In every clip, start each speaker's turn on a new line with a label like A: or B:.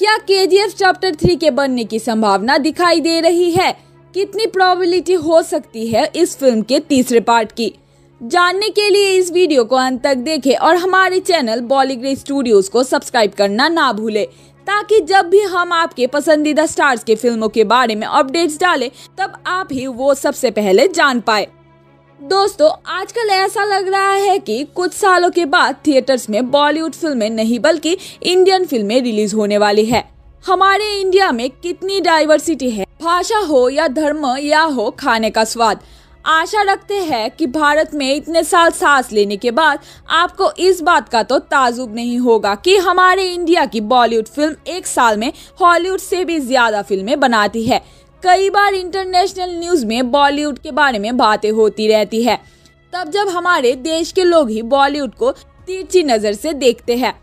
A: क्या के chapter three के बनने की संभावना दिखाई दे रही है? कितनी प्रोबेबिलिटी हो सकती है इस फ़िल्म के तीसरे पार्ट की? जानने के लिए इस वीडियो को अंत तक देखें और हमारे चैनल बॉलीग्रे स्टूडियोज को सब्सक्राइब करना ना भूले, ताकि जब भी हम आपके पसंदीदा स्टार्स के फ़िल्मों के बारे में अपडेट्स डालें, तब आप ही वो सबसे पहले जान पाए। दोस्तों, आजकल ऐसा लग रहा है कि कुछ सालों के बाद थिएटर्स में बॉलीवुड फ़िल्में नहीं, बल्कि इंडियन फ़िल्में रिलीज़ होने वाली है। हमारे इंडिया में कितनी डाइवर्सिटी है, भाषा हो या धर्म या हो खाने का स्वाद। आशा रखते हैं कि भारत में इतने साल सांस लेने के बाद आपको इस बात का तो ताजुब नहीं होगा कि हमारे इंडिया की बॉलीवुड फ़िल्म एक साल में हॉलीवुड से भी ज़्यादा फ़िल्में बनाती है। कई बार इंटरनेशनल न्यूज़ में बॉलीवुड के बारे में बातें होती रहती है। तब जब हमारे देश के लोग ही बॉलीवुड को तीर्थी नज़र से देखते हैं।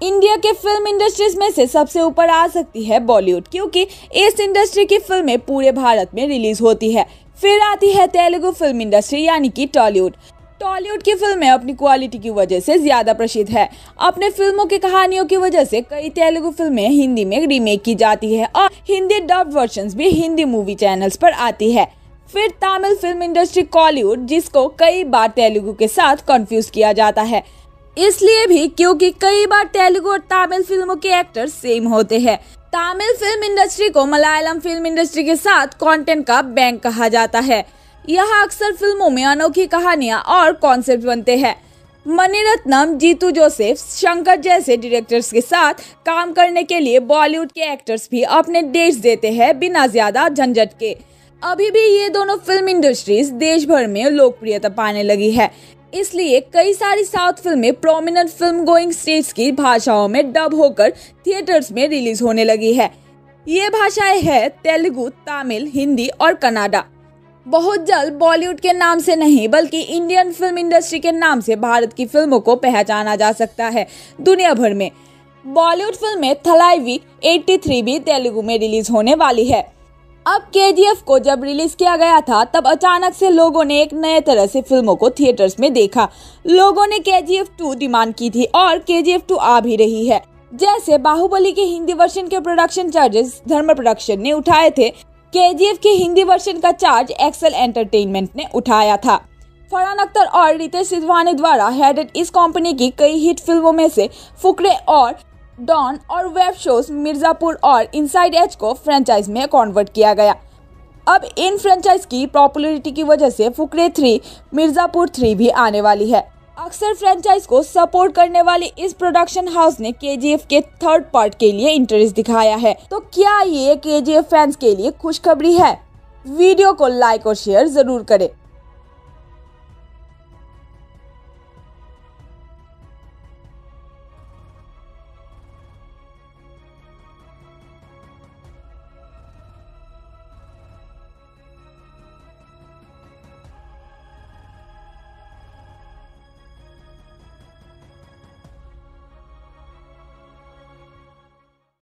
A: इंडिया के फ़िल्म इंडस्ट्रीज़ में से सबसे ऊपर आ सकती है बॉलीवुड क्योंकि इस इंडस्ट्री की फ़िल्में पूरे भारत में रिलीज़ होती है। फिर आती है तेलुगु फ़िल्म इंडस्ट्री यानी कि टॉलीवुड टॉलीवुड की फ़िल्में अपनी क्वालिटी की वजह से ज़्यादा प्रसिद्ध है। अपने फ़िल्मों की कहानियों की वजह से कई तेलुगु फ़िल्में हिंदी में रीमेक की जाती है और हिंदी डब वर्जन भी हिंदी मूवी चैनल्स पर आती है। फिर तमिल फ़िल्म इंडस्ट्री कॉलीवुड जिसको कई बार तेलुगु के साथ कंफ्यूज किया जाता है। इसलिए भी क्योंकि कई बार तेलुगु और तमिल फ़िल्मों के एक्टर सेम होते हैं। तमिल फ़िल्म इंडस्ट्री को मलयालम फ़िल्म इंडस्ट्री के साथ कंटेंट का बैंक कहा जाता है। यहाँ अक्सर फ़िल्मों में अनोखी कहानियाँ और कॉन्सेप्ट बनते हैं। मणिरत्नम, जीतू जोसेफ, शंकर जैसे डायरेक्टर्स के साथ काम करने के लिए बॉलीवुड के एक्टर्स भी अपने डेट्स देते हैं बिना ज़्यादा झंझट के। अभी भी ये दोनों फ़िल्म इंडस्ट्रीज़ देश भर में लोकप्रियता पाने लगी है। इसलिए कई सारी साउथ फ़िल्में प्रोमिनेंट फ़िल्म गोइंग स्टेट्स की भाषाओं में डब होकर थिएटर्स में रिलीज़ होने लगी है। ये भाषाएँ है तेलुगु, तमिल, हिंदी और कनाडा। बहुत जल्द बॉलीवुड के नाम से नहीं, बल्कि इंडियन फ़िल्म इंडस्ट्री के नाम से भारत की फ़िल्मों को पहचाना जा सकता है। दुनिया भर में बॉलीवुड फ़िल्म थलाईवी 83 भी तेलुगु में रिलीज़ होने वाली है। अब के को जब रिलीज़ किया गया था, तब अचानक से लोगों ने एक नए तरह से फ़िल्मों को थिएटर्स में देखा। लोगों ने के जी डिमांड की थी और के टू आ भी रही है। जैसे बाहुबली के हिंदी वर्षन के प्रोडक्शन चार्जेस धर्म प्रोडक्शन ने उठाए थे। के के हिंदी वर्जन का चार्ज एक्सेल एंटरटेनमेंट ने उठाया था। फरहान अख्तर और रितेश सिद्धवानी द्वारा हेडेड इस कंपनी की कई हिट फ़िल्मों में से फुकरे और डॉन और वेब शोज़ मिर्जापुर और इनसाइड एच को फ्रेंचाइज में कन्वर्ट किया गया। अब इन फ्रेंचाइज की पॉपुलरिटी की वजह से फुकरे थ्री मिर्जापुर थ्री भी आने वाली है। अक्सर फ्रेंचाइज को सपोर्ट करने वाली इस प्रोडक्शन हाउस ने के के थर्ड पार्ट के लिए इंटरेस्ट दिखाया है। तो क्या ये के फैंस के लिए खुशखबरी है? वीडियो को लाइक और शेयर ज़रूर करें।